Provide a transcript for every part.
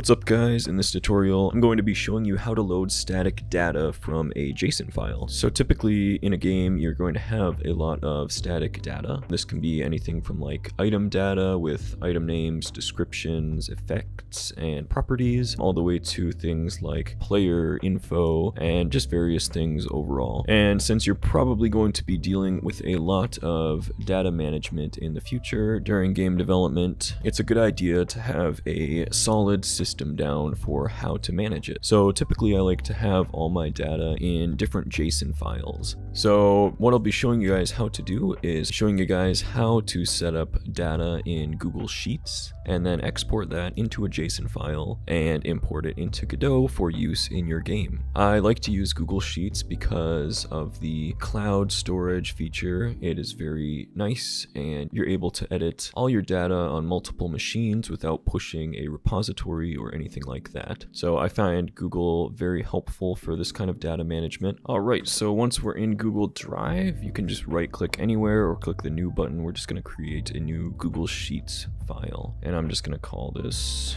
What's up guys, in this tutorial I'm going to be showing you how to load static data from a JSON file. So typically in a game you're going to have a lot of static data. This can be anything from like item data with item names, descriptions, effects, and properties, all the way to things like player info and just various things overall. And since you're probably going to be dealing with a lot of data management in the future during game development, it's a good idea to have a solid system system down for how to manage it. So typically I like to have all my data in different JSON files. So what I'll be showing you guys how to do is showing you guys how to set up data in Google Sheets and then export that into a JSON file and import it into Godot for use in your game. I like to use Google Sheets because of the cloud storage feature. It is very nice and you're able to edit all your data on multiple machines without pushing a repository or anything like that. So I find Google very helpful for this kind of data management. All right, so once we're in Google Drive, you can just right click anywhere or click the new button. We're just gonna create a new Google Sheets file. And I'm just gonna call this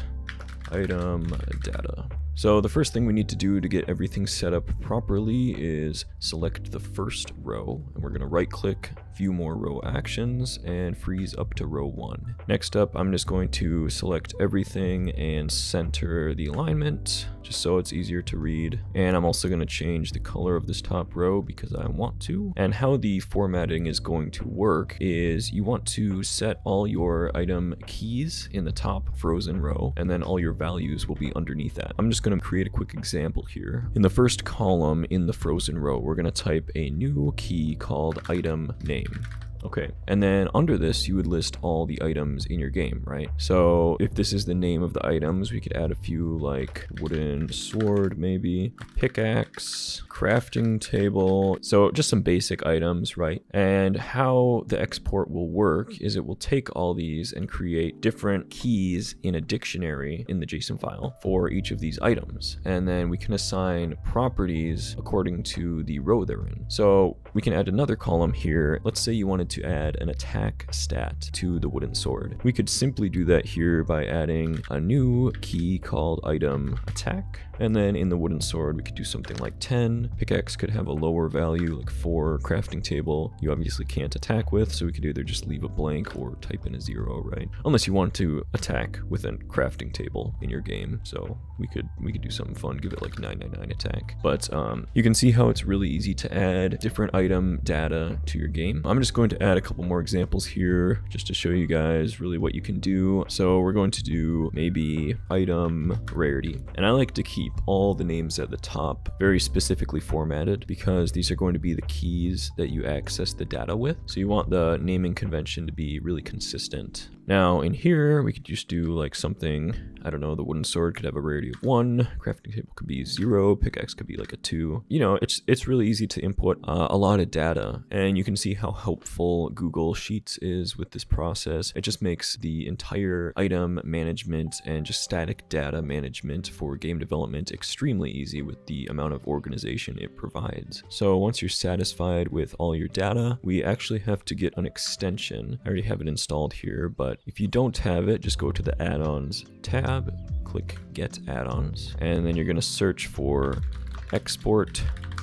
item data. So the first thing we need to do to get everything set up properly is select the first row and we're going to right click view more row actions and freeze up to row 1. Next up I'm just going to select everything and center the alignment just so it's easier to read and I'm also going to change the color of this top row because I want to and how the formatting is going to work is you want to set all your item keys in the top frozen row and then all your values will be underneath that. I'm just going to create a quick example here. In the first column in the frozen row we're going to type a new key called item name. Okay, and then under this, you would list all the items in your game, right? So if this is the name of the items, we could add a few like wooden sword, maybe, pickaxe, crafting table. So just some basic items, right? And how the export will work is it will take all these and create different keys in a dictionary in the JSON file for each of these items. And then we can assign properties according to the row they're in. So we can add another column here. Let's say you wanted to add an attack stat to the wooden sword. We could simply do that here by adding a new key called item attack. And then in the wooden sword, we could do something like 10. Pickaxe could have a lower value, like 4. Crafting table, you obviously can't attack with, so we could either just leave a blank or type in a 0, right? Unless you want to attack with a crafting table in your game. So we could we could do something fun, give it like 999 attack. But um, you can see how it's really easy to add different item data to your game. I'm just going to add a couple more examples here just to show you guys really what you can do. So we're going to do maybe item rarity. And I like to keep all the names at the top very specifically formatted because these are going to be the keys that you access the data with. So you want the naming convention to be really consistent. Now in here, we could just do like something, I don't know, the wooden sword could have a rarity of one, crafting table could be zero, pickaxe could be like a two. You know, it's it's really easy to input uh, a lot of data and you can see how helpful Google Sheets is with this process. It just makes the entire item management and just static data management for game development extremely easy with the amount of organization it provides. So once you're satisfied with all your data, we actually have to get an extension. I already have it installed here, but but if you don't have it, just go to the add-ons tab, click get add-ons, and then you're going to search for export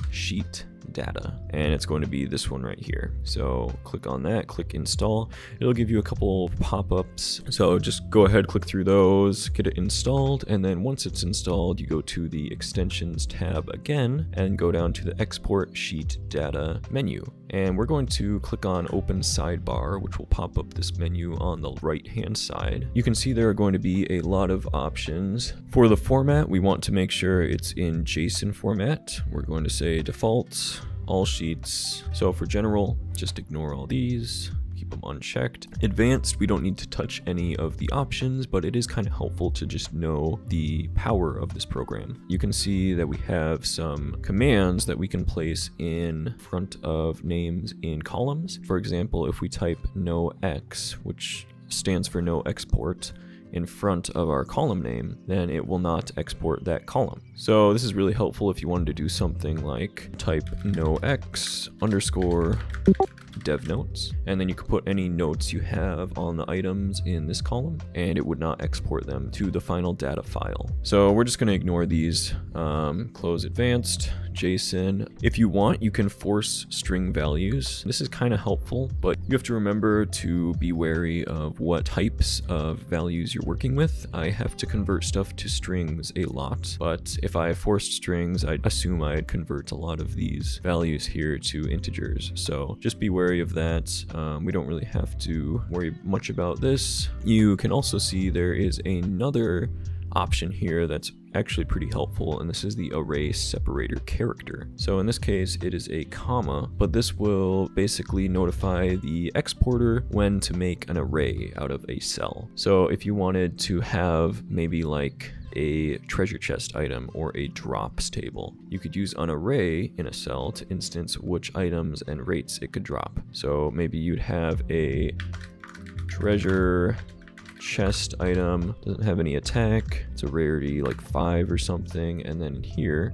sheet data and it's going to be this one right here. So click on that click install. It'll give you a couple pop-ups. So just go ahead click through those get it installed and then once it's installed you go to the extensions tab again and go down to the export sheet data menu. And we're going to click on open sidebar which will pop up this menu on the right hand side. You can see there are going to be a lot of options. For the format we want to make sure it's in JSON format. We're going to say default all sheets. So for general, just ignore all these keep them unchecked. Advanced, we don't need to touch any of the options, but it is kind of helpful to just know the power of this program. You can see that we have some commands that we can place in front of names in columns. For example, if we type no x, which stands for no export, in front of our column name, then it will not export that column. So this is really helpful if you wanted to do something like type no x underscore dev notes, and then you can put any notes you have on the items in this column, and it would not export them to the final data file. So we're just going to ignore these, um, close advanced, JSON. If you want, you can force string values. This is kind of helpful, but you have to remember to be wary of what types of values you're working with. I have to convert stuff to strings a lot, but if I forced strings, I'd assume I'd convert a lot of these values here to integers. So just be wary of that. Um, we don't really have to worry much about this. You can also see there is another option here that's actually pretty helpful and this is the array separator character. So in this case it is a comma but this will basically notify the exporter when to make an array out of a cell. So if you wanted to have maybe like a treasure chest item or a drops table. You could use an array in a cell to instance which items and rates it could drop. So maybe you'd have a treasure chest item, doesn't have any attack, it's a rarity like 5 or something, and then here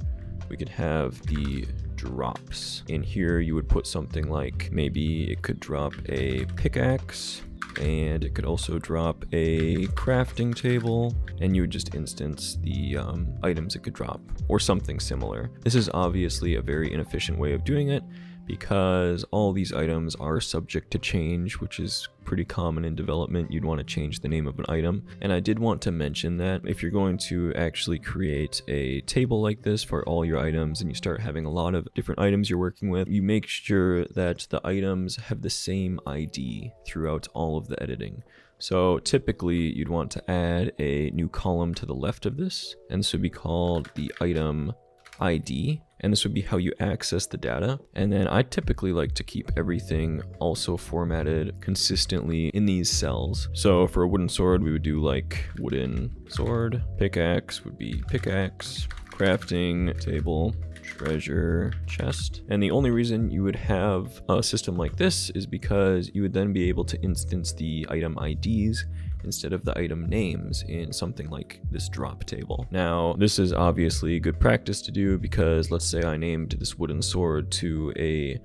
we could have the drops. In here you would put something like, maybe it could drop a pickaxe, and it could also drop a crafting table and you would just instance the um, items it could drop or something similar. This is obviously a very inefficient way of doing it because all these items are subject to change, which is pretty common in development. You'd want to change the name of an item. And I did want to mention that if you're going to actually create a table like this for all your items and you start having a lot of different items you're working with, you make sure that the items have the same ID throughout all of the editing. So typically you'd want to add a new column to the left of this, and this would be called the item ID and this would be how you access the data. And then I typically like to keep everything also formatted consistently in these cells. So for a wooden sword, we would do like wooden sword, pickaxe would be pickaxe, crafting table, treasure chest. And the only reason you would have a system like this is because you would then be able to instance the item IDs instead of the item names in something like this drop table. Now, this is obviously good practice to do because let's say I named this wooden sword to a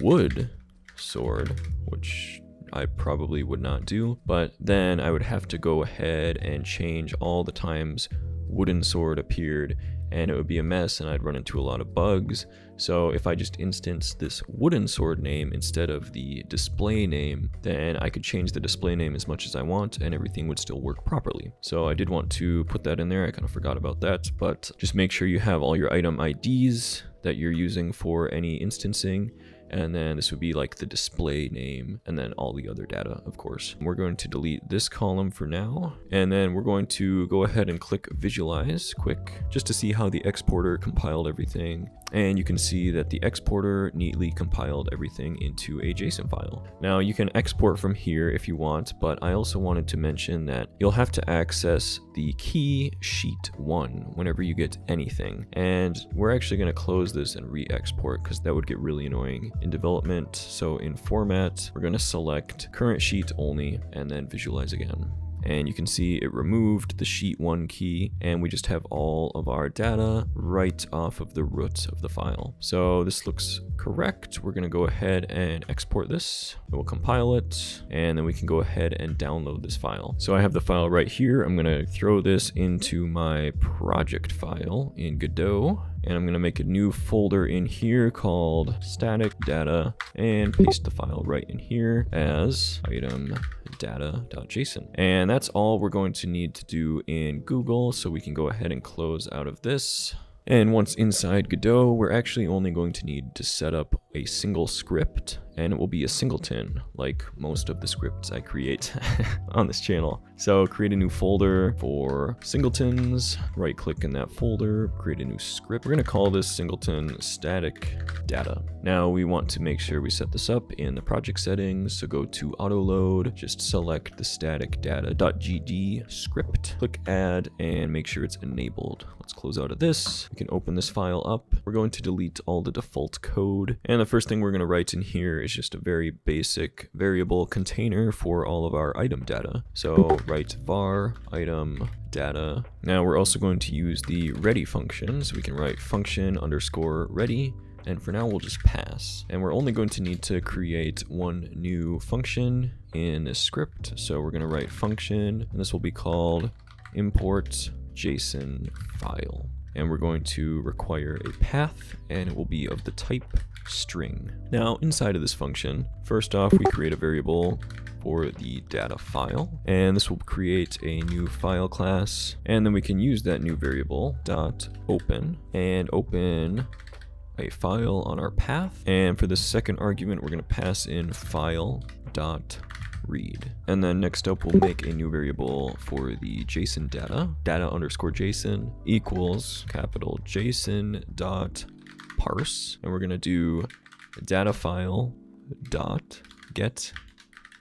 wood sword, which I probably would not do, but then I would have to go ahead and change all the times wooden sword appeared and it would be a mess and I'd run into a lot of bugs. So if I just instance this wooden sword name instead of the display name, then I could change the display name as much as I want and everything would still work properly. So I did want to put that in there. I kind of forgot about that, but just make sure you have all your item IDs that you're using for any instancing and then this would be like the display name and then all the other data of course we're going to delete this column for now and then we're going to go ahead and click visualize quick just to see how the exporter compiled everything and you can see that the exporter neatly compiled everything into a JSON file. Now you can export from here if you want, but I also wanted to mention that you'll have to access the key sheet one whenever you get anything. And we're actually going to close this and re-export because that would get really annoying in development. So in format, we're going to select current sheet only and then visualize again and you can see it removed the sheet 1 key and we just have all of our data right off of the root of the file. So this looks correct. We're going to go ahead and export this. We'll compile it and then we can go ahead and download this file. So I have the file right here. I'm going to throw this into my project file in Godot and I'm going to make a new folder in here called static data and paste the file right in here as item data.json. And that's all we're going to need to do in Google. So we can go ahead and close out of this. And once inside Godot, we're actually only going to need to set up a single script and it will be a singleton like most of the scripts I create on this channel. So create a new folder for singletons, right click in that folder, create a new script. We're gonna call this singleton static data. Now we want to make sure we set this up in the project settings. So go to auto load, just select the static data.gd script, click add and make sure it's enabled. Let's close out of this. We can open this file up. We're going to delete all the default code. And the first thing we're gonna write in here is just a very basic variable container for all of our item data. So write var item data. Now we're also going to use the ready function. So we can write function underscore ready and for now we'll just pass. And we're only going to need to create one new function in a script. So we're going to write function, and this will be called import JSON file. And we're going to require a path, and it will be of the type string. Now, inside of this function, first off, we create a variable for the data file and this will create a new file class and then we can use that new variable dot open and open a file on our path and for the second argument we're going to pass in file dot read. And then next up we'll make a new variable for the json data. Data underscore json equals capital json dot parse. And we're going to do data file dot get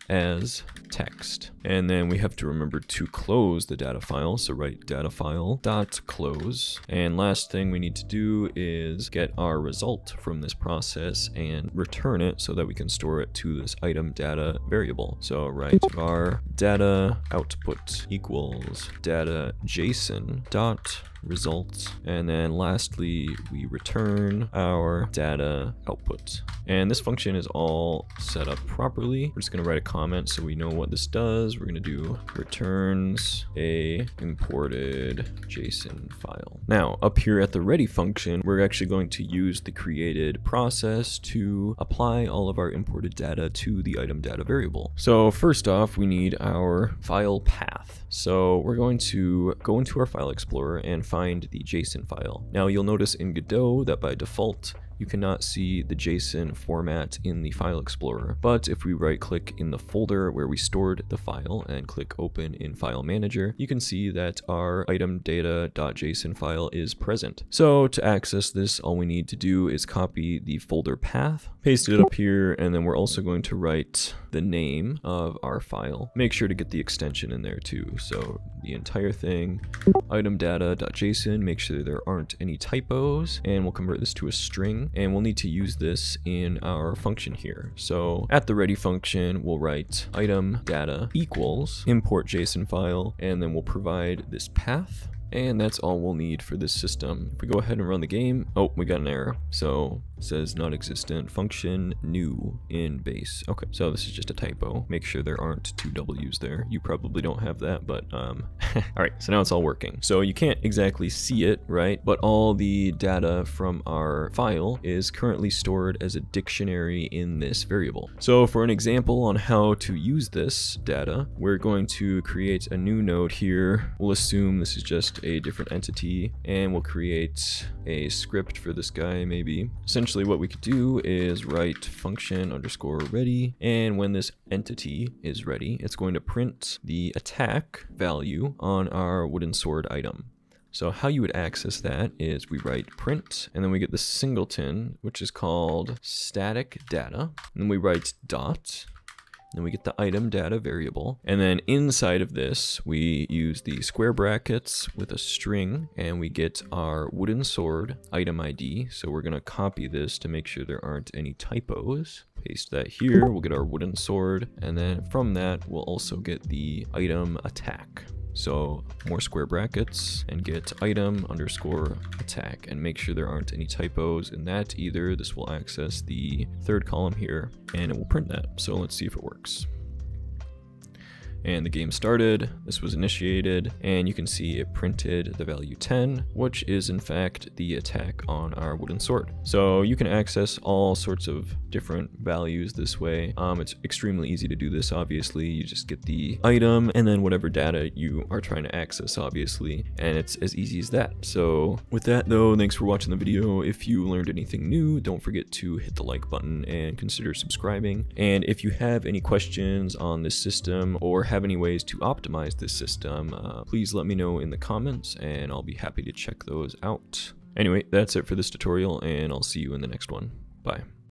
as text. And then we have to remember to close the data file. So write data file dot close. And last thing we need to do is get our result from this process and return it so that we can store it to this item data variable. So write var data output equals data JSON dot results. And then lastly, we return our data output. And this function is all set up properly. We're just gonna write a comment so we know what this does. We're gonna do returns a imported JSON file. Now, up here at the ready function, we're actually going to use the created process to apply all of our imported data to the item data variable. So first off, we need our file path. So we're going to go into our file explorer and find the JSON file. Now you'll notice in Godot that by default, you cannot see the JSON format in the file explorer. But if we right click in the folder where we stored the file and click open in file manager, you can see that our item data.json file is present. So to access this, all we need to do is copy the folder path, paste it up here, and then we're also going to write the name of our file. Make sure to get the extension in there too. So the entire thing, item data.json, make sure there aren't any typos, and we'll convert this to a string and we'll need to use this in our function here. So at the ready function, we'll write item data equals import JSON file, and then we'll provide this path and that's all we'll need for this system. If we go ahead and run the game, oh, we got an error. So says non-existent function new in base. Okay, so this is just a typo. Make sure there aren't two W's there. You probably don't have that, but um, all right, so now it's all working. So you can't exactly see it, right? But all the data from our file is currently stored as a dictionary in this variable. So for an example on how to use this data, we're going to create a new node here. We'll assume this is just a different entity and we'll create a script for this guy maybe. Essentially essentially what we could do is write function underscore ready. And when this entity is ready, it's going to print the attack value on our wooden sword item. So how you would access that is we write print, and then we get the singleton, which is called static data. And then we write dot, then we get the item data variable. And then inside of this, we use the square brackets with a string and we get our wooden sword item ID. So we're gonna copy this to make sure there aren't any typos. Paste that here, we'll get our wooden sword. And then from that, we'll also get the item attack. So more square brackets and get item underscore attack and make sure there aren't any typos in that either. This will access the third column here and it will print that. So let's see if it works and the game started, this was initiated, and you can see it printed the value 10, which is in fact the attack on our wooden sword. So you can access all sorts of different values this way. Um, it's extremely easy to do this, obviously. You just get the item and then whatever data you are trying to access, obviously, and it's as easy as that. So with that though, thanks for watching the video. If you learned anything new, don't forget to hit the like button and consider subscribing. And if you have any questions on this system or have any ways to optimize this system, uh, please let me know in the comments and I'll be happy to check those out. Anyway, that's it for this tutorial and I'll see you in the next one. Bye.